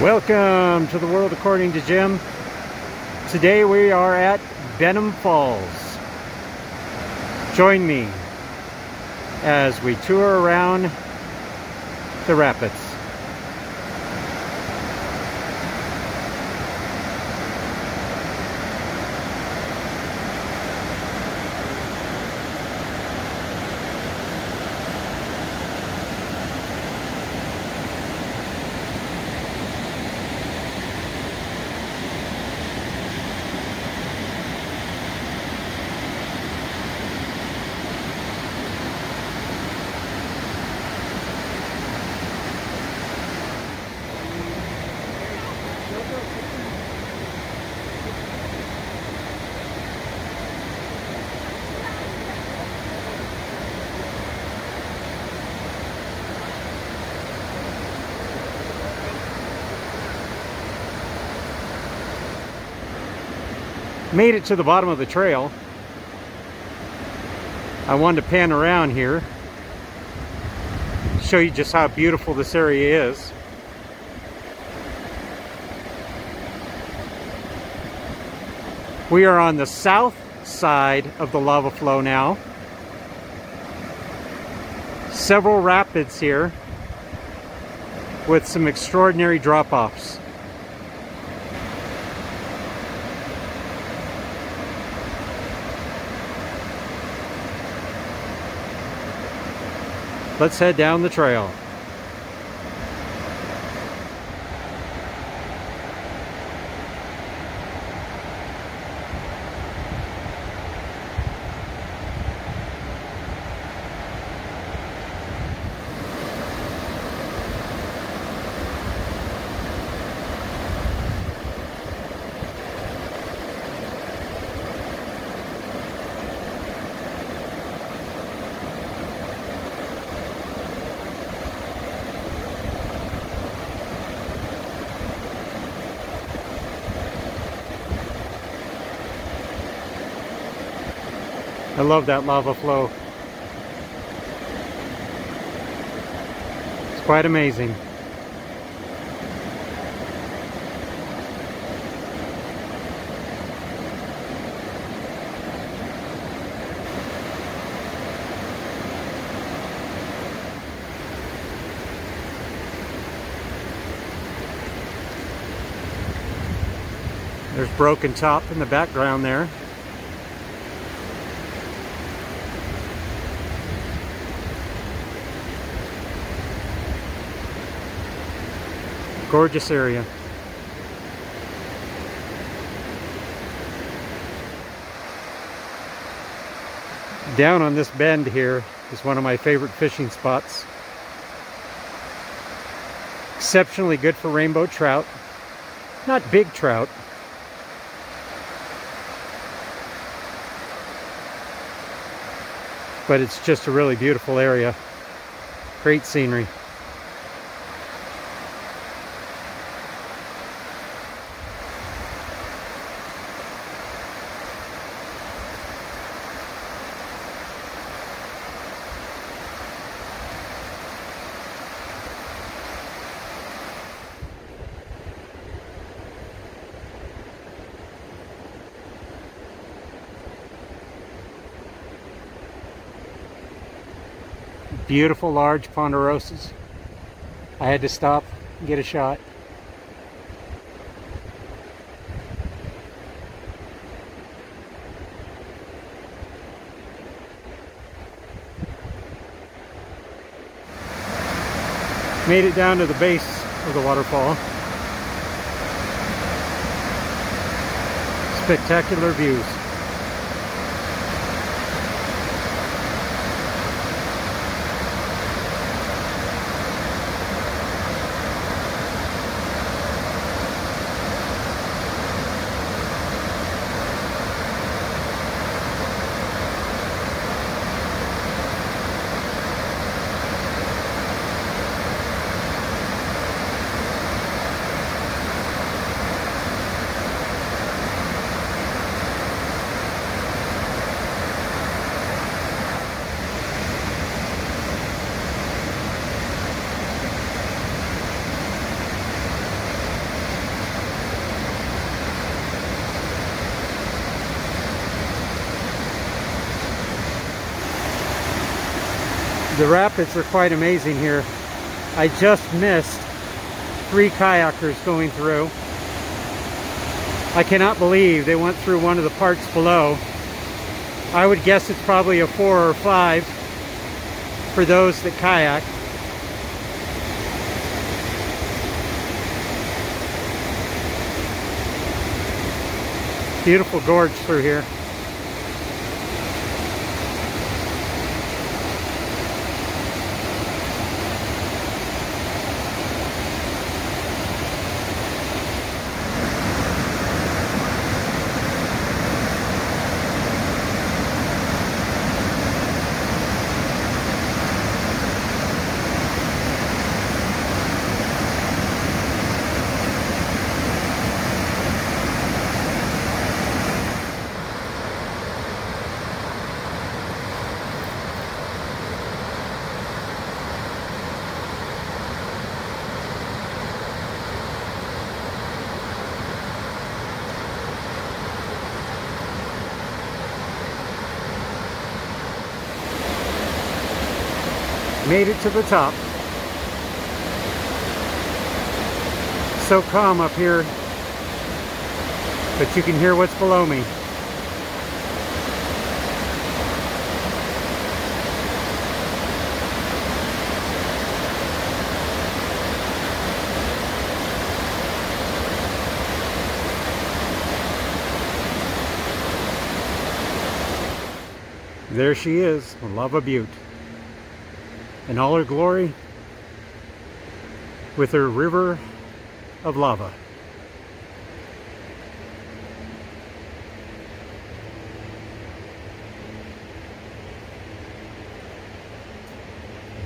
Welcome to the world according to Jim. Today we are at Benham Falls. Join me as we tour around the rapids. Made it to the bottom of the trail. I wanted to pan around here, show you just how beautiful this area is. We are on the south side of the lava flow now. Several rapids here with some extraordinary drop-offs. Let's head down the trail. I love that lava flow. It's quite amazing. There's Broken Top in the background there. Gorgeous area. Down on this bend here is one of my favorite fishing spots. Exceptionally good for rainbow trout. Not big trout. But it's just a really beautiful area. Great scenery. Beautiful large ponderosas. I had to stop and get a shot. Made it down to the base of the waterfall. Spectacular views. The rapids are quite amazing here. I just missed three kayakers going through. I cannot believe they went through one of the parts below. I would guess it's probably a four or five for those that kayak. Beautiful gorge through here. Made it to the top. So calm up here, but you can hear what's below me. There she is, Lava Butte in all her glory with her river of lava.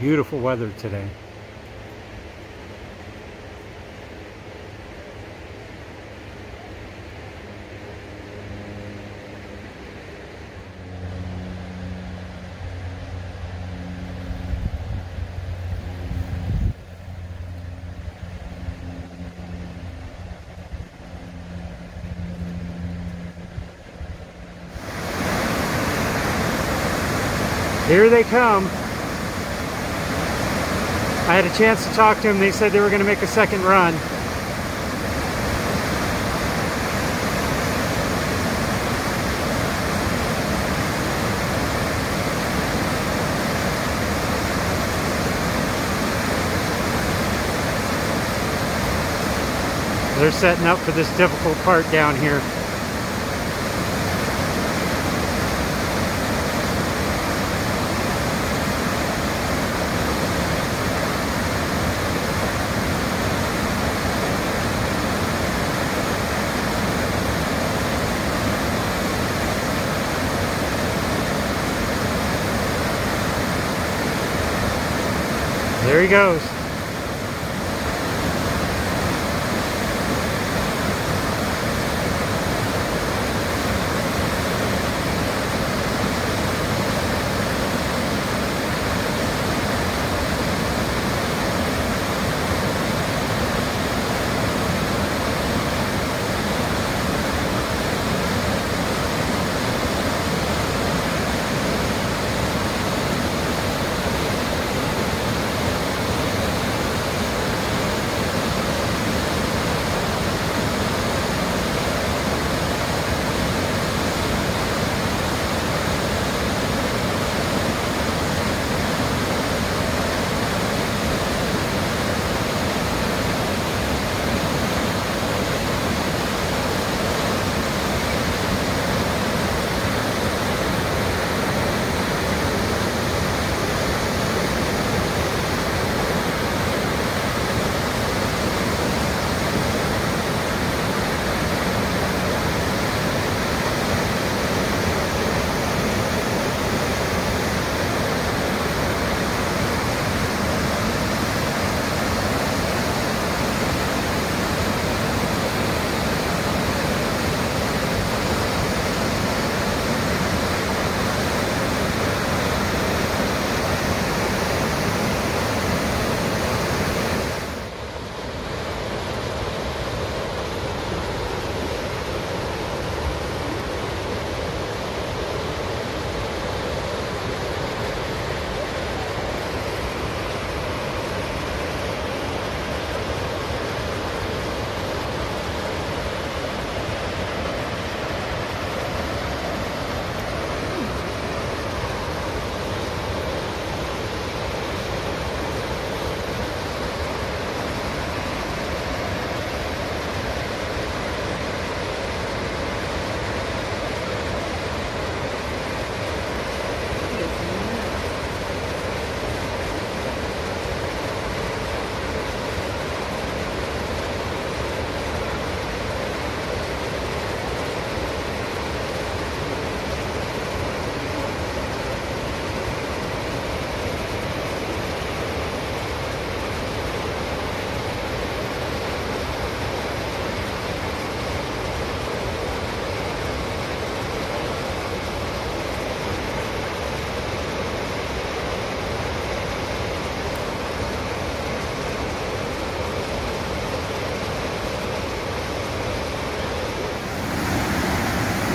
Beautiful weather today. Here they come. I had a chance to talk to them. They said they were going to make a second run. They're setting up for this difficult part down here. He goes.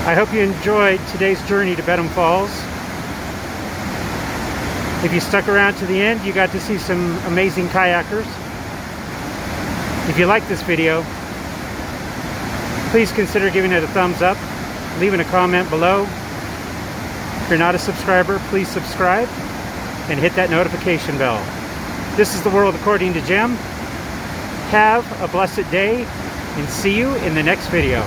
I hope you enjoyed today's journey to Benham Falls. If you stuck around to the end, you got to see some amazing kayakers. If you like this video, please consider giving it a thumbs up, leaving a comment below. If you're not a subscriber, please subscribe and hit that notification bell. This is The World According to Jim. Have a blessed day and see you in the next video.